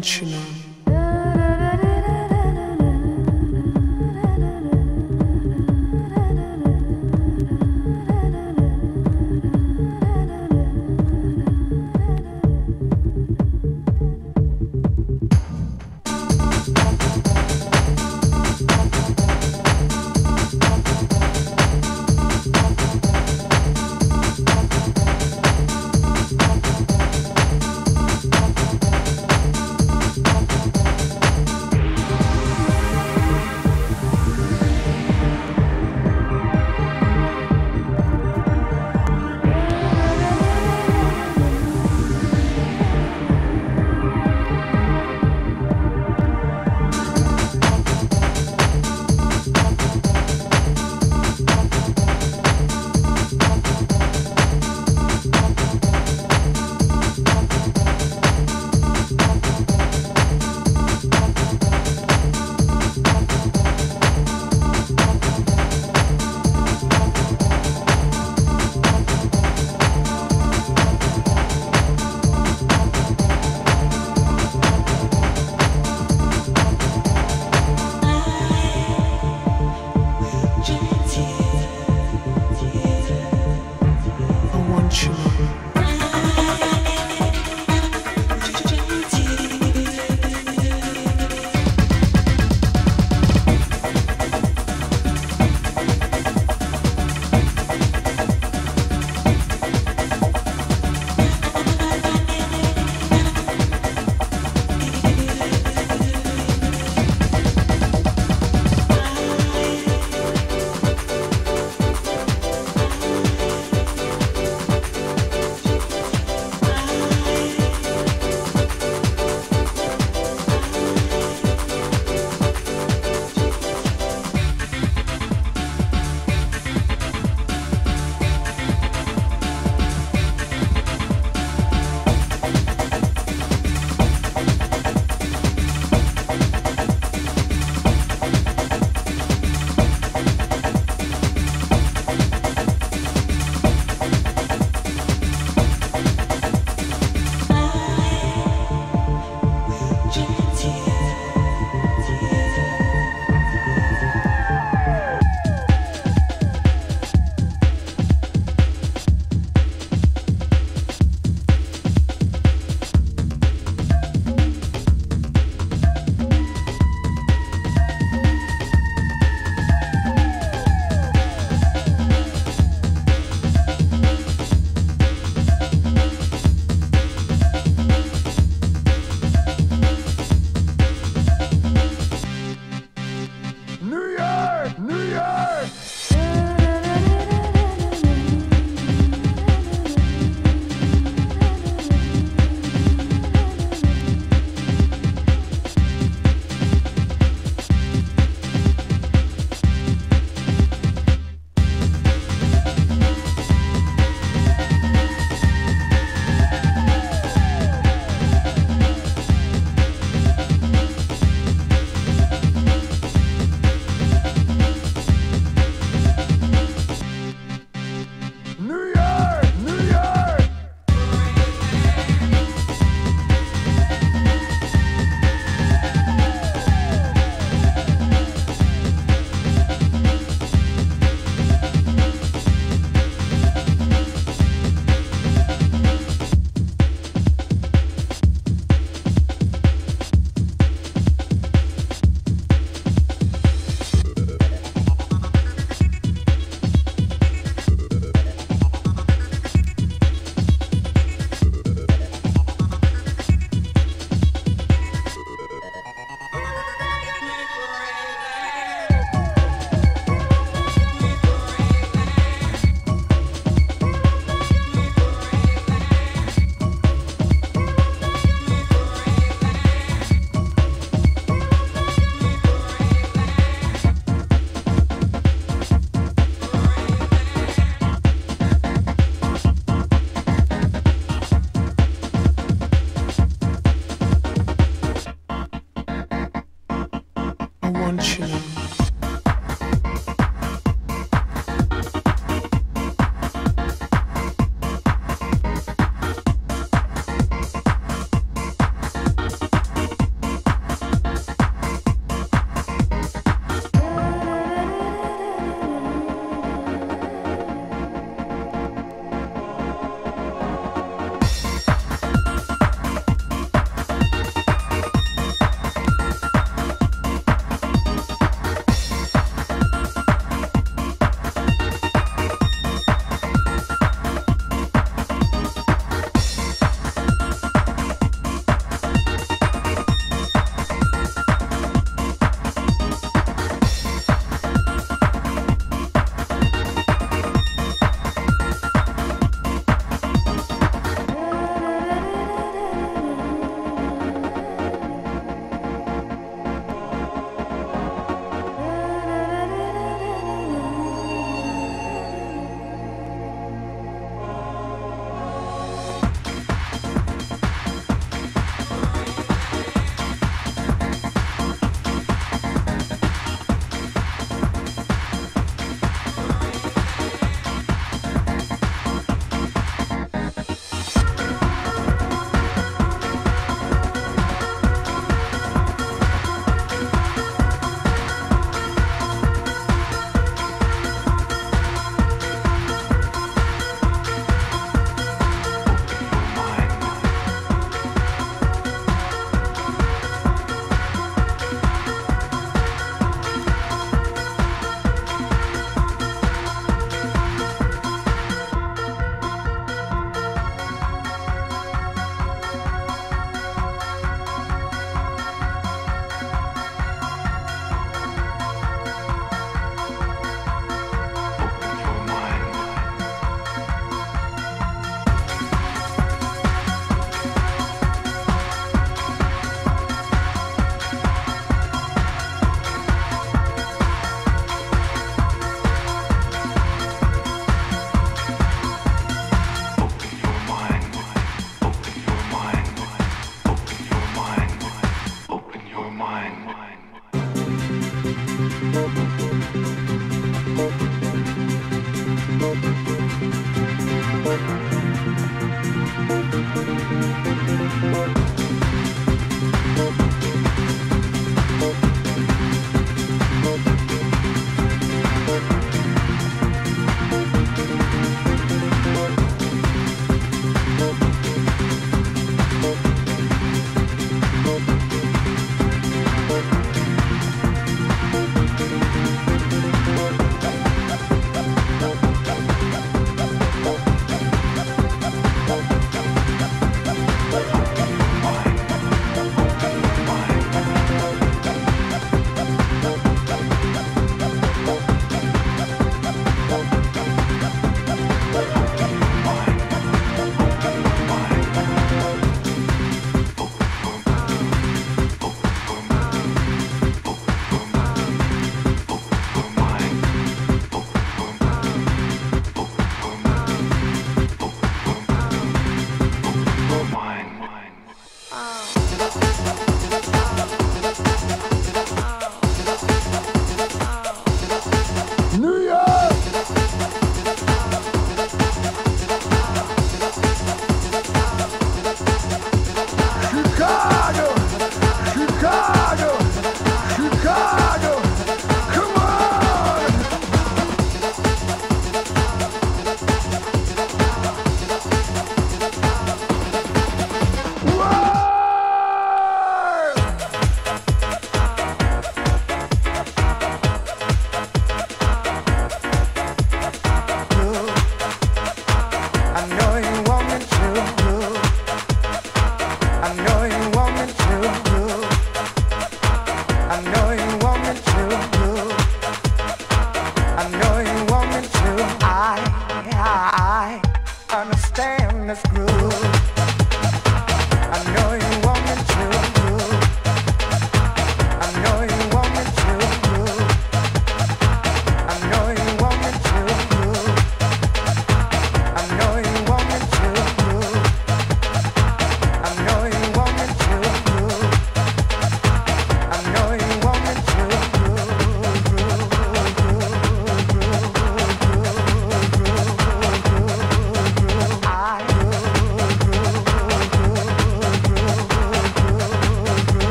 want